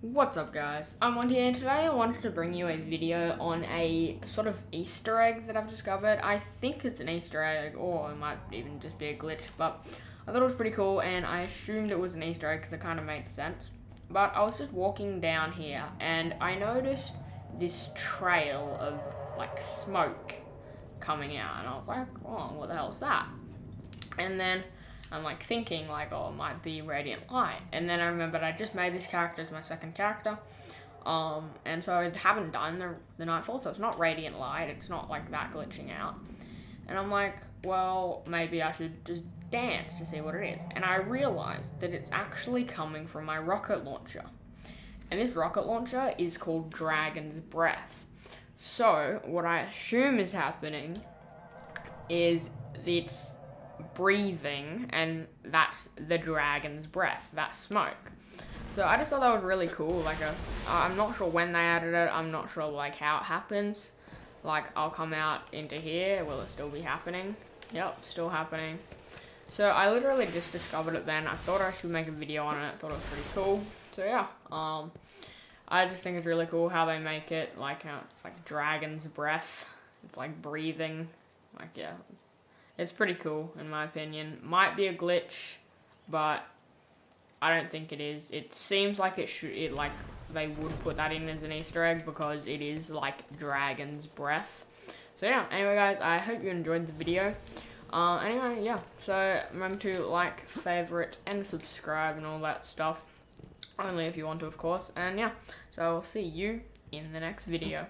What's up guys, I'm Monty and today I wanted to bring you a video on a sort of easter egg that I've discovered. I think it's an easter egg or it might even just be a glitch but I thought it was pretty cool and I assumed it was an easter egg because it kind of made sense. But I was just walking down here and I noticed this trail of like smoke coming out and I was like, oh what the hell is that? And then I'm like thinking like, oh, it might be Radiant Light. And then I remembered I just made this character as my second character. Um, and so I haven't done the, the Nightfall, so it's not Radiant Light. It's not like that glitching out. And I'm like, well, maybe I should just dance to see what it is. And I realized that it's actually coming from my rocket launcher. And this rocket launcher is called Dragon's Breath. So, what I assume is happening is it's breathing, and that's the dragon's breath, that smoke. So I just thought that was really cool. Like, a, I'm not sure when they added it. I'm not sure like how it happens. Like, I'll come out into here. Will it still be happening? Yep, still happening. So I literally just discovered it then. I thought I should make a video on it. I thought it was pretty cool. So yeah, um, I just think it's really cool how they make it. Like, how it's like dragon's breath. It's like breathing. Like, yeah, it's pretty cool, in my opinion. Might be a glitch, but I don't think it is. It seems like it should, it like, they would put that in as an Easter egg because it is like dragon's breath. So yeah, anyway guys, I hope you enjoyed the video. Uh, anyway, yeah, so remember to like, favorite, and subscribe and all that stuff. Only if you want to, of course. And yeah, so I'll see you in the next video.